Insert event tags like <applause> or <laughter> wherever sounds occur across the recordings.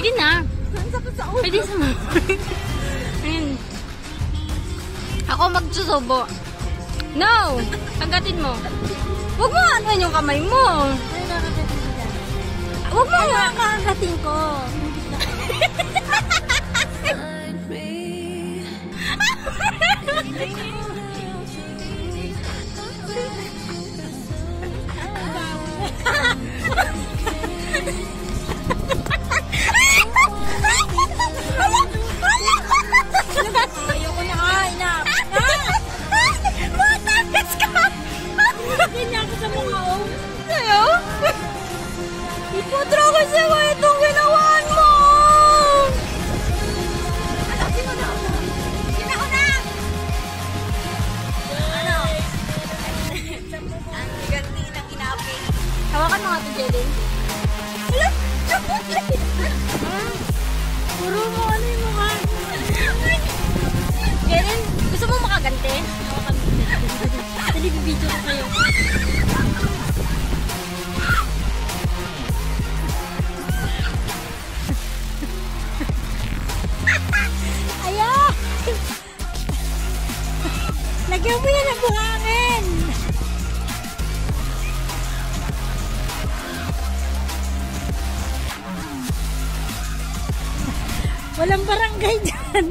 Sige na. Ang sakit sa ulo. Pwede sa. Ayun. Ako magsusubo. No! Agatin mo. Huwag mo ano yung kamay mo. Ay, nakagating ko dyan. Huwag mo Ay, nga. nakagating ko. <laughs> Ayoko <laughs> Hawakan mo nga ito, Jelly. Hello? Puro mo ano yung mukha. Jelly, gusto mo makagante? Hawakan mo. Dali, bibidyo ko kayo. Aya! Lagyan mo yan ng buhangin! Walang barangay dyan.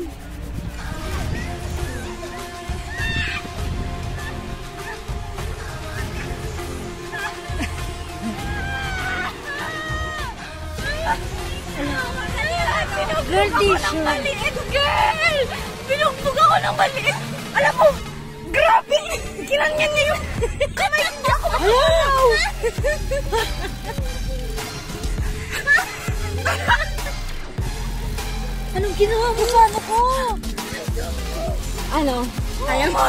Girl tissue. Maliit, girl! Binugbog ako ng maliit. Alam mo, grabe! Kinanyan niya yung kamay ko. Hindi ako Ayaw! Anong ginawa mo sa ano ko? Ano? Kaya mo.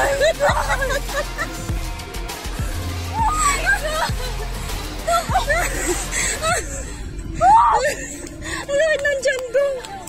Ano, nandyan doon?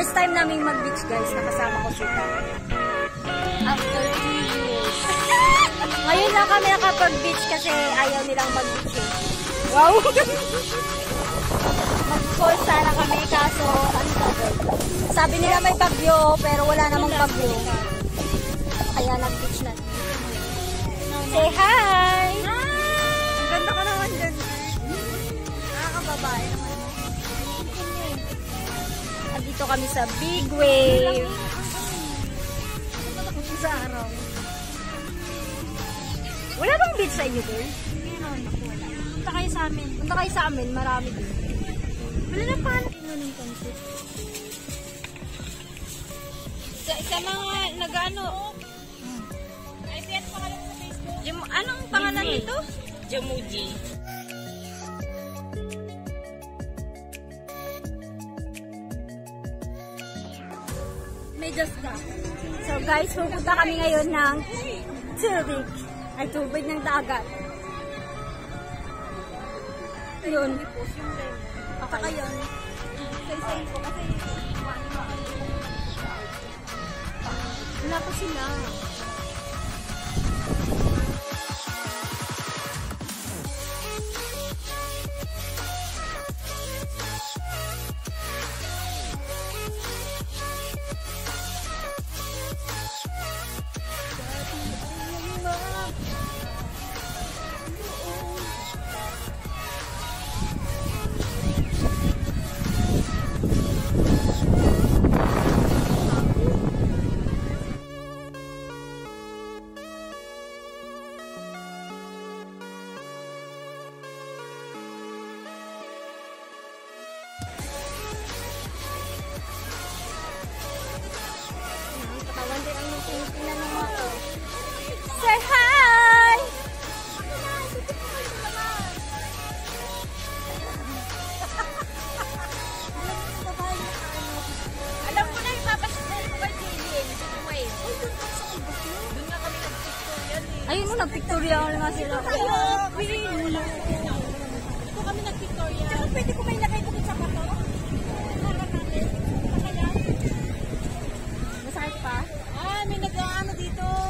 First time naming mag-beach guys, nakasama ko si Tata. After two years. <laughs> Ngayon lang kami nakapag-beach kasi ayaw nilang mag-beach eh. Wow! <laughs> Mag-call sana kami kaso ano sabi? Sabi nila may bagyo pero wala namang bagyo. Kaya nag-beach na. Say hi! Ang ganda ko naman dyan. Nakakababae naman. Kami sa Big Wave. Sa araw. Wala bang beach sa inyo, girl? Hindi naman ako wala. Punta kayo sa amin. Punta kayo sa amin, marami din. Wala na paano ng concert. Sa, sa mga nag-ano, Ay, piyan pa lang sa Facebook. Anong pangalan nito? Jamuji. May ka. So guys, pupunta kami ngayon ng tubig. Ay, tubig ng dagat. Yun. Okay. Saka yun. Say-say ko kasi wala pa sila. Tingnan mo mga to. Say hi! Alam ko na yung ko kay Jillian. Wait. Doon nga kami nag-picture yan eh. Ayun mo, nag-pictorial nga sila. Ito kami nag-pictorial. Pwede ko may lagay ko sa kato? Masakit pa? May nag-ano dito.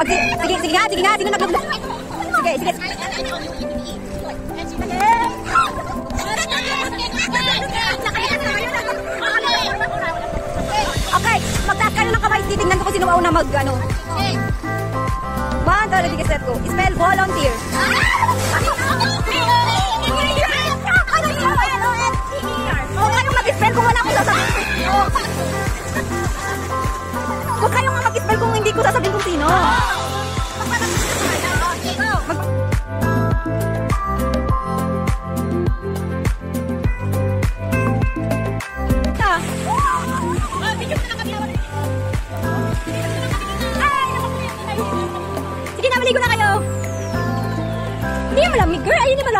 Pag, sige, sige nga, sige nga, sige nga. Sige, sige. Okay, magtaas ka na ng kamay. Titignan ko kung sino mauna mag, ano. Okay. One, two, three, step go. Spell volunteer. Huwag kayong mag-spell kung wala akong sasabihin. Huwag kayong mag-spell kung hindi ko sasabihin kung sino.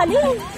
Girl.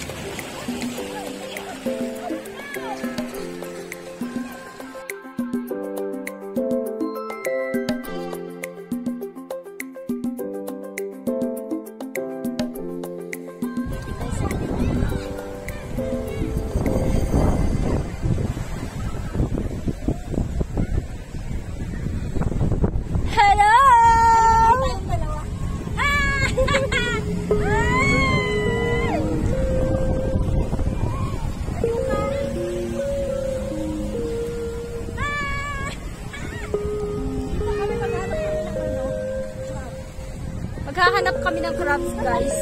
Maghahanap kami ng crabs, guys.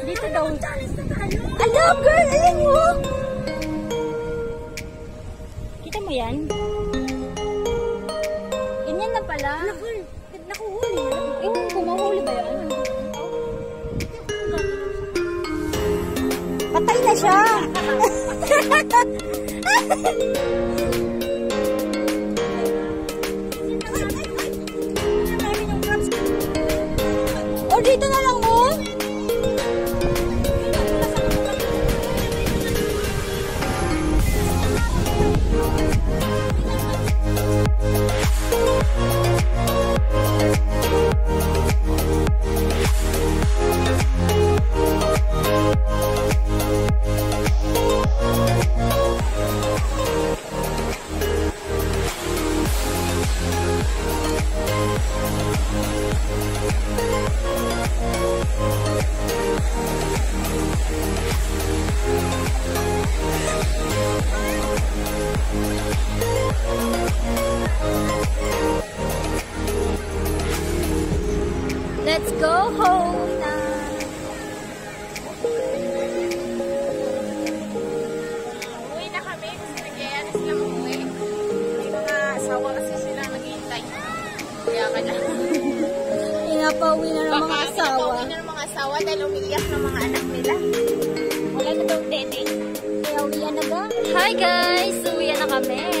Dito daw. Ala, girl! Ayan mo! Kita mo yan? Ganyan na pala. Nakuhuli yan. Ewan ko, mahuli ba yan? Patay na siya! <laughs> Let's go home na. Uwi na kami kasi nagyaya na sila umuwi. May mga asawa kasi sila naghihintay. Kaya ka na. <laughs> Pinapauwi na ng mga asawa. Uwi na ng mga asawa dahil umiiyak ng mga anak nila. Wala na daw tete. Kaya uwian na ba? Hi guys! Uwi na kami.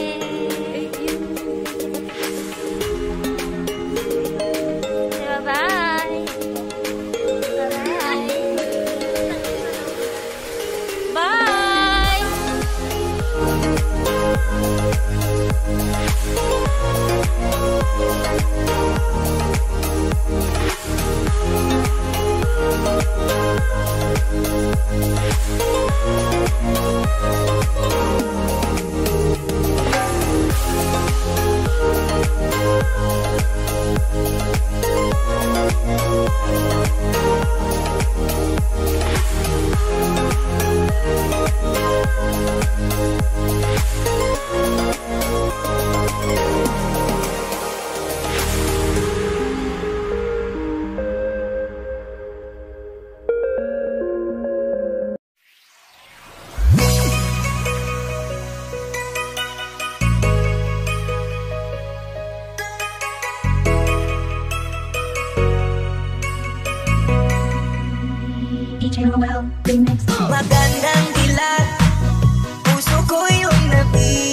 Magandang dilat Puso ko yung nabili